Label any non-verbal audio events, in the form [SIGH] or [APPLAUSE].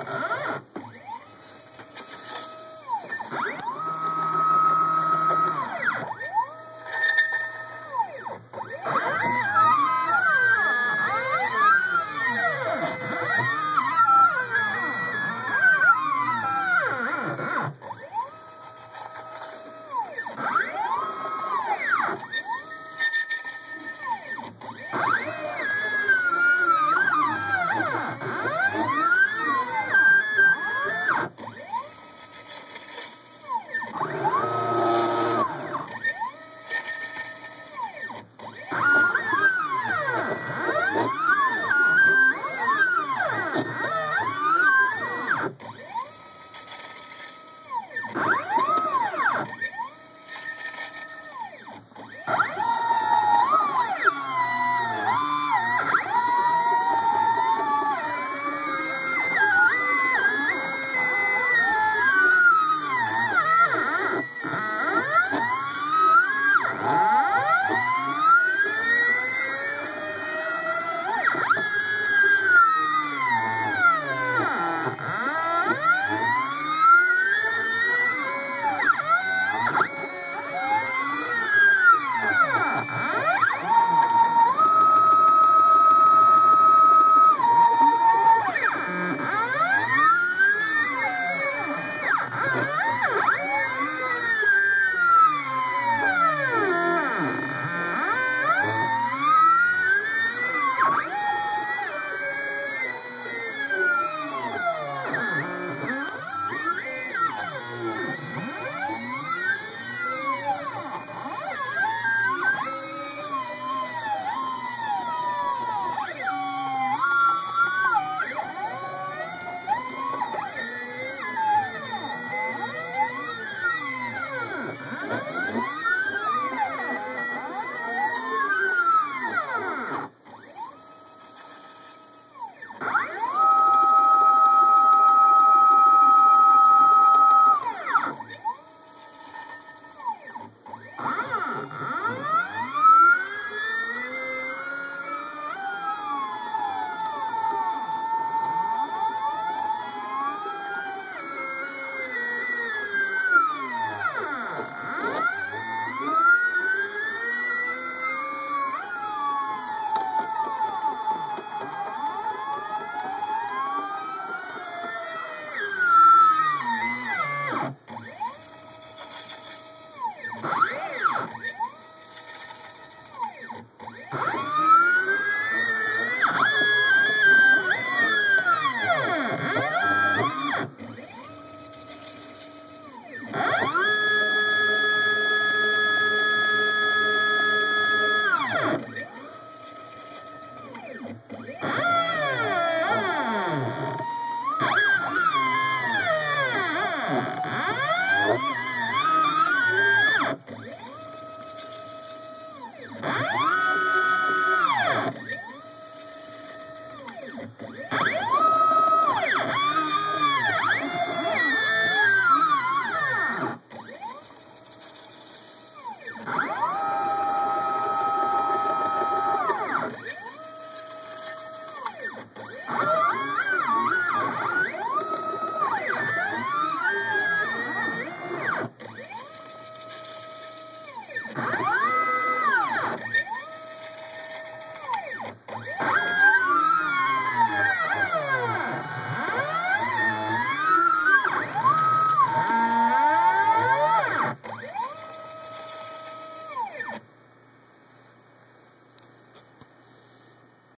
Uh-huh. Ah! [LAUGHS]